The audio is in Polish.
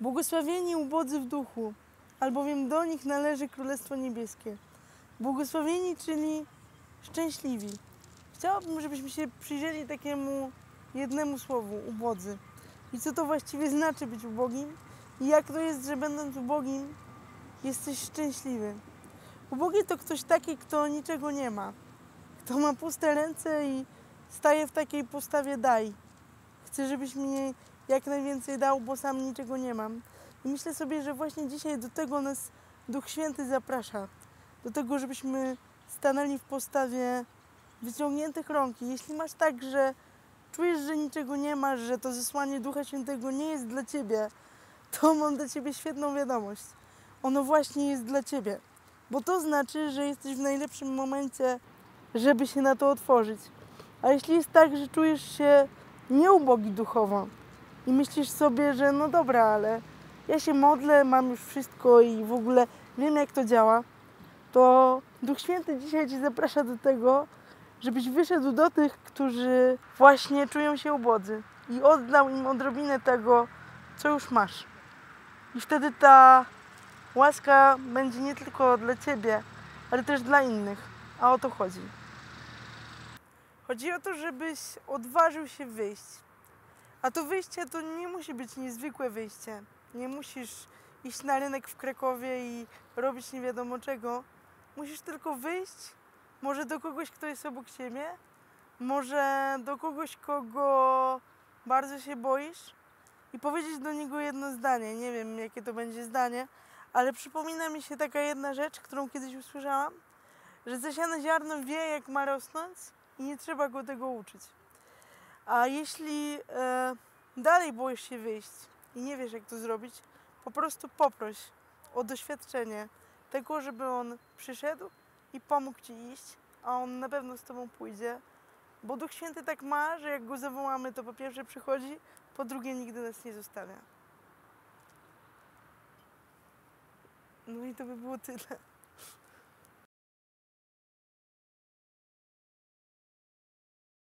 Błogosławieni ubodzy w duchu, albowiem do nich należy Królestwo Niebieskie. Błogosławieni, czyli szczęśliwi. Chciałabym, żebyśmy się przyjrzeli takiemu jednemu słowu, ubodzy. I co to właściwie znaczy być ubogim? I jak to jest, że będąc ubogim, jesteś szczęśliwy? Ubogi to ktoś taki, kto niczego nie ma. Kto ma puste ręce i staje w takiej postawie daj. Chcę, żebyś mi jak najwięcej dał, bo sam niczego nie mam. I myślę sobie, że właśnie dzisiaj do tego nas Duch Święty zaprasza. Do tego, żebyśmy stanęli w postawie wyciągniętych rąk. Jeśli masz tak, że czujesz, że niczego nie masz, że to zesłanie Ducha Świętego nie jest dla ciebie, to mam dla ciebie świetną wiadomość. Ono właśnie jest dla ciebie. Bo to znaczy, że jesteś w najlepszym momencie, żeby się na to otworzyć. A jeśli jest tak, że czujesz się nieubogi duchowo i myślisz sobie, że no dobra, ale ja się modlę, mam już wszystko i w ogóle wiem, jak to działa, to Duch Święty dzisiaj Cię zaprasza do tego, żebyś wyszedł do tych, którzy właśnie czują się ubodzy i oddał im odrobinę tego, co już masz. I wtedy ta łaska będzie nie tylko dla Ciebie, ale też dla innych. A o to chodzi. Chodzi o to, żebyś odważył się wyjść. A to wyjście to nie musi być niezwykłe wyjście. Nie musisz iść na rynek w Krakowie i robić nie wiadomo czego. Musisz tylko wyjść, może do kogoś, kto jest obok ciebie, może do kogoś, kogo bardzo się boisz i powiedzieć do niego jedno zdanie. Nie wiem, jakie to będzie zdanie, ale przypomina mi się taka jedna rzecz, którą kiedyś usłyszałam, że zasiane ziarno wie, jak ma rosnąć i nie trzeba go tego uczyć. A jeśli e, dalej boisz się wyjść i nie wiesz, jak to zrobić, po prostu poproś o doświadczenie tego, żeby on przyszedł i pomógł ci iść, a on na pewno z tobą pójdzie. Bo Duch Święty tak ma, że jak go zawołamy, to po pierwsze przychodzi, po drugie nigdy nas nie zostawia. No i to by było tyle.